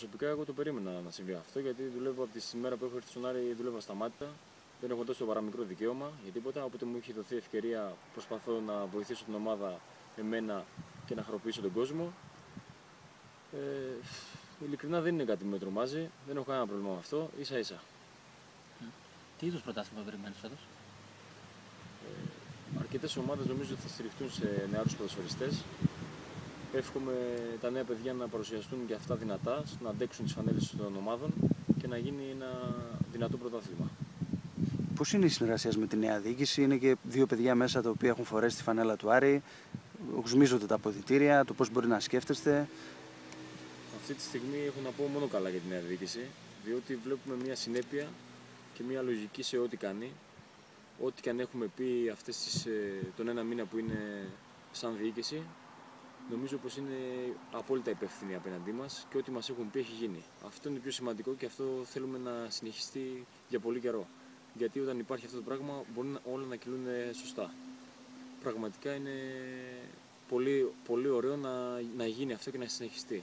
προσωπικά εγώ το περίμενα να συμβεί αυτό γιατί δουλεύω από τη μέρα που έχω έρθει στον Άρη δουλεύω ασταμάτητα. Δεν έχω δώσει το παραμικρό δικαίωμα για τίποτα. Όποτε μου έχει δοθεί ευκαιρία προσπαθώ να βοηθήσω την ομάδα εμένα και να χαροποιήσω τον κόσμο. Ε, ειλικρινά δεν είναι κάτι που με τρομάζει. Δεν έχω κανένα πρόβλημα με αυτό. σα ίσα. Τι είδους πρωτάθλημα περιμένεις φέτος, ε, Αρκετές ομάδες νομίζω ότι θα στηριχτούν σε νεαρούς ποδοσφαιριστές. Εύχομαι τα νέα παιδιά να παρουσιαστούν και αυτά δυνατά, να αντέξουν τις φανέλες των ομάδων και να γίνει ένα δυνατό πρωτάθλημα. Πώς είναι η συνεργασία με τη νέα διοίκηση, Είναι και δύο παιδιά μέσα τα οποία έχουν φορέσει τη φανέλα του Άρη. Γουσμίζονται τα αποδητήρια, το πώς μπορεί να σκέφτεστε; Αυτή τη στιγμή έχω να πω μόνο καλά για τη νέα διοίκηση, διότι βλέπουμε μια συνέπεια και μια λογική σε ό,τι κάνει. Ό,τι και αν έχουμε πει αυτές τις, ε, τον ένα μήνα που είναι σαν διοίκηση, νομίζω πως είναι απόλυτα υπεύθυνοι απέναντί μας και ό,τι μας έχουν πει έχει γίνει. Αυτό είναι πιο σημαντικό και αυτό θέλουμε να συνεχιστεί για πολύ καιρό. Γιατί όταν υπάρχει αυτό το πράγμα μπορεί όλα να κυλούν σωστά. Πραγματικά είναι πολύ, πολύ ωραίο να, να γίνει αυτό και να συνεχιστεί.